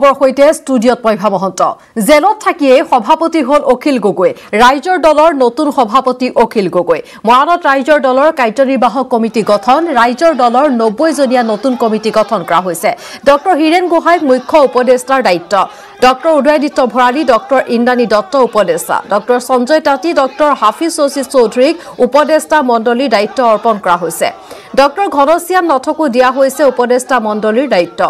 সৈতে ষ্টুডিঅ'ত পইভা মহন্ত জেলত থাকিয়েই সভাপতি হ'ল অখিল গগৈ। ৰাইজৰ দলৰ নতুন সভাপতি অখিল গগৈ। মৰাণত ৰাইজৰ দলৰ কাৰ্যনিৰ্বাহক কমিটি গঠন ৰাইজৰ দলৰ নব্বৈজনীয়া নতুন কমিটি গঠন কৰা হৈছে। ডক্টৰ হীৰেণ গোহাঁইক মুখ্য উপদেষ্টাৰ দায়িত্ব। ডক্টৰ উদয়াদিত্য ভৰালী ডক্টৰ ইন্দ্ৰাণী দত্ত উপদেষ্টা ডক্টৰ সঞ্জয় তাঁতী ডক্টৰ হাফিজ শশী চৌধুৰীক উপদেষ্টা মণ্ডলীৰ দায়িত্ব অৰ্পণ কৰা হৈছে। ডক্টৰ ঘনশ্যাম নথকো দিয়া হৈছে উপদেষ্টা মণ্ডলীৰ দায়িত্ব।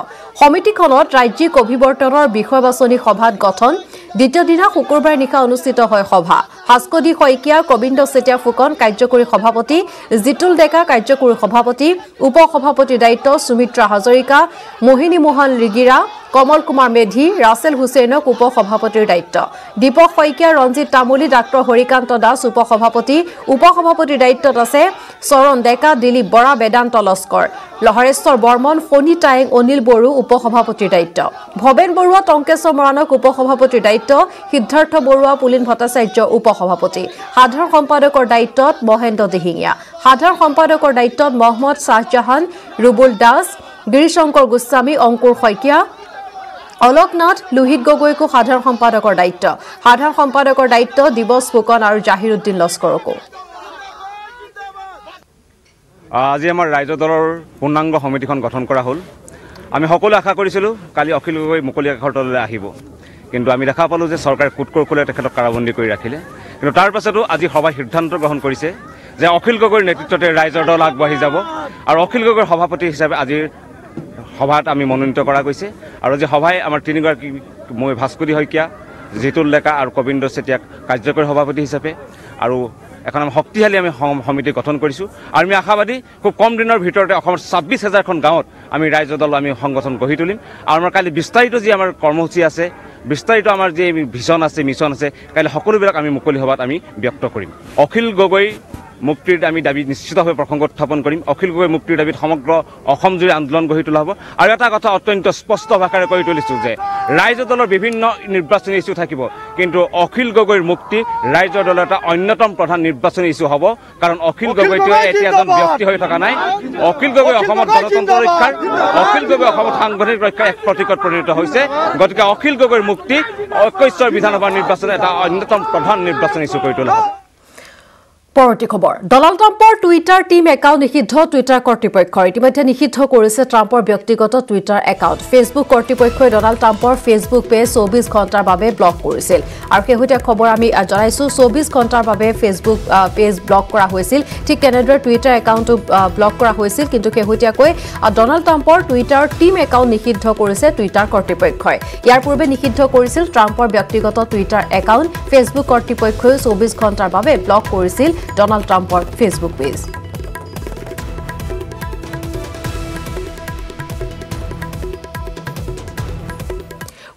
সমিতিখনত ৰাজ্যিক অভিৱৰ্তনৰ বিষয় বাছনি সভাত গঠন। দ্বিতীয় দিনা শুকুৰবাৰে নিশা অনুষ্ঠিত হয় সভা। ভাস্কদী শইকীয়া কবিন্দ চেতিয়া ফুকন কাৰ্যকৰী সভাপতি জিতুল ডেকা কাৰ্যকৰী সভাপতি উপ সভাপতিৰ দায়িত্ব সুমিত্ৰা হাজৰিকা মোহিনী মোহন ৰিগিৰা কমল কুমাৰ মেধি ৰাছেল হুছেইনক উপ সভাপতিৰ দায়িত্ব। দীপক শইকীয়া ৰঞ্জিত তামুলী ডাঃ হৰিকান্ত দাস উপ সভাপতি উপ সভাপতিৰ দায়িত্বত আছে চৰণ ডেকা দিলীপ বৰা বেদান্ত লস্কৰ। লহৰেশ্বৰ বৰ্মন ফণী টায়েং অনিল বড়ো উপ সভাপতিৰ দায়িত্ব। ভৱেন বৰুৱা টংকেশ্বৰ মৰাণক উপ সভাপতিৰ দায়িত্ব। সিদ্ধাৰ্থ বৰুৱা পুলিন ভট্টাচাৰ্য উপ সভাপতি সাধাৰণ সম্পাদকৰ দায়িত্বত মহেন্দ্ৰ দিহিঙীয়া। সাধাৰণ সম্পাদকৰ দায়িত্বত মহম্মদ শ্বাহজাহান ৰুবুল দাস গিৰিশংকৰ গোস্বামী অংকুৰ শইকীয়া। অলোকনাথ লোহিত গগৈকো সাধাৰণ সম্পাদকৰ দায়িত্ব। সাধাৰণ সম্পাদকৰ দায়িত্ব দিৱস ফুকন আৰু জাহিৰুদ্দিন লস্কৰকো। আজি আমাৰ ৰাইজৰ দলৰ পূৰ্ণাংগ সমিতিখন গঠন কৰা হ'ল। আমি সকলোৱে আশা কৰিছিলোঁ কালি অখিল গগৈ মুকলি আকাশৰ তললৈ আহিব। কিন্তু আমি দেখা পালোঁ যে চৰকাৰে কুটকৰকুলে তেখেতক কাৰাবন্দী কৰি ৰাখিলে। কিন্তু তাৰ পাছতো আজি সভাই সিদ্ধান্ত গ্ৰহণ কৰিছে যে অখিল গগৈৰ নেতৃত্বতে ৰাইজৰ দল আগবাঢ়ি যাব। আৰু অখিল গগৈৰ সভাপতি হিচাপে আজিৰ সভাত আমি মনোনীত কৰা গৈছে। আৰু আজি সভাই আমাৰ তিনিগৰাকী মই ভাস্কৰী শইকীয়া জিতুল ডেকা আৰু কবিন্দ চেতিয়াক কাৰ্যকৰী সভাপতি হিচাপে। আৰু এখন আমি শক্তিশালী আমি সম- সমিতি গঠন কৰিছোঁ। আৰু আমি আশাবাদী খুব কম দিনৰ ভিতৰতে অসমৰ ছাব্বিছ হাজাৰখন গাঁৱত আমি ৰাইজৰ দল আমি সংগঠন গঢ়ি তুলিম। আৰু আমাৰ কালি বিস্তাৰিত যি আমাৰ কৰ্মসূচী আছে বিস্তাৰিত আমাৰ যি ভিজন আছে মিছন আছে কাইলৈ সকলোবিলাক আমি মুকলি সভাত আমি ব্যক্ত কৰিম। অখিল গগৈ মুক্তিৰ আমি দাবী নিশ্চিতভাৱে প্ৰসংগ উত্থাপন কৰিম। অখিল গগৈ মুক্তিৰ দাবীত সমগ্ৰ অসমজুৰি আন্দোলন গঢ়ি তোলা হ'ব। আৰু এটা কথা অত্যন্ত স্পষ্ট ভাষাৰে কৈ তুলিছোঁ যে ৰাইজৰ দলৰ বিভিন্ন নিৰ্বাচনী ইছ্যু থাকিব। কিন্তু অখিল গগৈৰ মুক্তি ৰাইজৰ দলৰ এটা অন্যতম প্ৰধান নিৰ্বাচনী ইছ্যু হ'ব। কাৰণ অখিল গগৈটোৱে এতিয়া এজন ব্যক্তি হৈ থকা নাই। অখিল গগৈ অসমত গণতন্ত্ৰ ৰক্ষাৰ অখিল গগৈ অসমত সাংবিধানিক ৰক্ষাৰ এক প্ৰতীকত পৰিণত হৈছে। গতিকে অখিল গগৈৰ মুক্তি ঐক্যশ্বৰ বিধানসভাৰ নিৰ্বাচনত এটা অন্যতম প্ৰধান নিৰ্বাচনী ইছ্যু কৰি তোলা হ'ব। পৰৱৰ্তী খবৰ। ডনাল্ড ট্ৰাম্পৰ টুইটাৰ টীম একাউণ্ট নিষিদ্ধ টুইটাৰ কৰ্তৃপক্ষৰ। ইতিমধ্যে নিষিদ্ধ কৰিছে ট্ৰাম্পৰ ব্যক্তিগত টুইটাৰ একাউণ্ট। ফেচবুক কৰ্তৃপক্ষই ডনাল্ড ট্ৰাম্পৰ ফেচবুক পেজ চৌবিছ ঘণ্টাৰ বাবে ব্লক কৰিছিল। আৰু শেহতীয়া খবৰ আমি জনাইছোঁ চৌবিছ ঘণ্টাৰ বাবে ফেচবুক পেজ ব্লক কৰা হৈছিল। ঠিক তেনেদৰে টুইটাৰ একাউণ্টো আহ, ব্লক কৰা হৈছিল। কিন্তু শেহতীয়াকৈ ডনাল্ড ট্ৰাম্পৰ টুইটাৰ টীম একাউণ্ট নিষিদ্ধ কৰিছে টুইটাৰ কৰ্তৃপক্ষই। ইয়াৰ পূৰ্বে নিষিদ্ধ কৰিছিল ট্ৰাম্পৰ ব্যক্তিগত টুইটাৰ একাউণ্ট। ফেচবুক কৰ্তৃপক্ষই চৌবিছ ঘণ্টাৰ বাবে ব্লক কৰিছিল। ডনাল্ড ট্ৰাম্পৰ ফেচবুক পেজ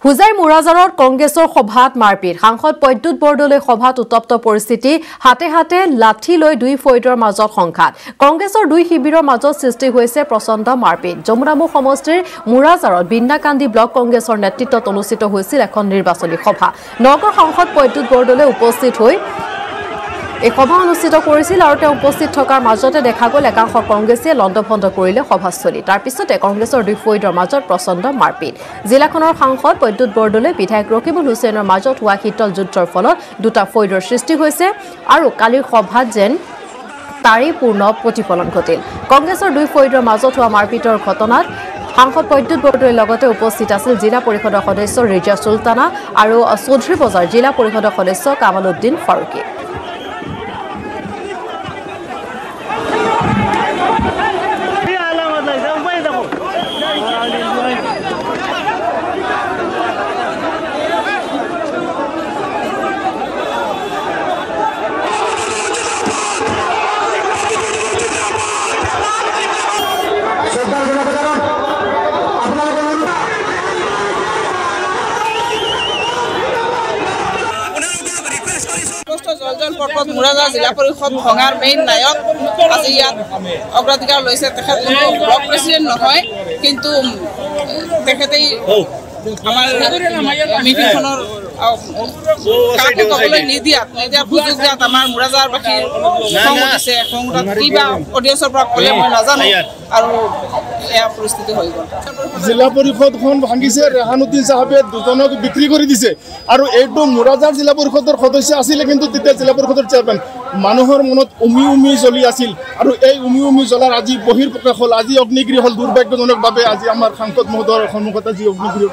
হুজাই মোৰাজাৰত কংগ্ৰেছৰ সভাত মাৰপিট। সাংসদ প্ৰদ্যুৎ বৰদলৈ সভাত উত্তপ্ত পৰিস্থিতি হাতে হাতে লাঠি লৈ দুই ফৈদৰ মাজত সংঘাত। কংগ্ৰেছৰ দুই শিবিৰৰ মাজত সৃষ্টি হৈছে প্ৰচণ্ড মাৰপিট। যমুনামুখ সমষ্টিৰ মোৰাজাৰত বিন্নাকান্দি ব্লক কংগ্ৰেছৰ নেতৃত্বত অনুষ্ঠিত হৈছিল এখন নিৰ্বাচনী সভা। নগৰ সাংসদ প্ৰদ্যুৎ বৰদলৈ উপস্থিত হৈ এই সভা অনুষ্ঠিত কৰিছিল আৰু তেওঁ উপস্থিত থকাৰ মাজতে দেখা গ'ল একাংশ কংগ্ৰেছীয়ে লণ্ডভণ্ড কৰিলে সভাস্থলী। তাৰ পিছতে কংগ্ৰেছৰ দুই ফৈদৰ মাজত প্ৰচণ্ড মাৰপিট। জিলাখনৰ সাংসদ প্ৰদ্যুৎ বৰদলৈ বিধায়ক ৰকিবুল হুছেইনৰ মাজত হোৱা শীতল যুদ্ধৰ ফলত দুটা ফৈদৰ সৃষ্টি হৈছে আৰু কালিৰ সভাত যেন তাৰেই পূৰ্ণ প্ৰতিফলন ঘটিল। কংগ্ৰেছৰ দুই ফৈদৰ মাজত হোৱা মাৰপিটৰ ঘটনাত সাংসদ প্ৰদ্যুৎ বৰদলৈৰ লগতে উপস্থিত আছিল জিলা পৰিষদৰ সদস্য ৰিজা চুলতানা আৰু চৌধুৰী বজাৰ জিলা পৰিষদৰ সদস্য কামাল উদ্দিন ফাৰুকী। পৰ্বত মুৰাজা জিলা পৰিষদ ভঙাৰ মেইন নায়ক। আজি ইয়াত অগ্ৰাধিকাৰ লৈছে তেখেত ব্লক প্ৰেচিডেণ্ট নহয় কিন্তু তেখেতেই আমাৰ মিটিংখনৰ কাকো ক'বলৈ নিদিয়াত নিদিয়াত সুযোগ দিয়াত আমাৰ মুৰাজাৰবাসীৰ খং উঠিছে খং উঠাত কিবা অডিয়েঞ্চৰ পৰা ক'লে মই নাজানো আৰু এয়া পৰিস্থিতি হৈ গ'ল। জিলা পৰিষদখন ভাঙিছে ৰেহানুদ্দিন চাহাবে দুজনক বিক্ৰী কৰি দিছে আৰু এইটো মোৰাজাৰ জিলা পৰিষদৰ সদস্য আছিলে কিন্তু তেতিয়া জিলা পৰিষদৰ চেয়াৰমেন মানুহৰ মনত উমি উমি জ্বলি আছিল আৰু এই উমি উমি জ্বলাৰ আজি বহিৰ প্ৰকাশ হ'ল। আজি অগ্নিগৃহ হ'ল। দুৰ্ভাগ্যজনকভাৱে আজি আমাৰ সাংসদ মহোদয়ৰ সন্মুখত আজি অগ্নিগৃহ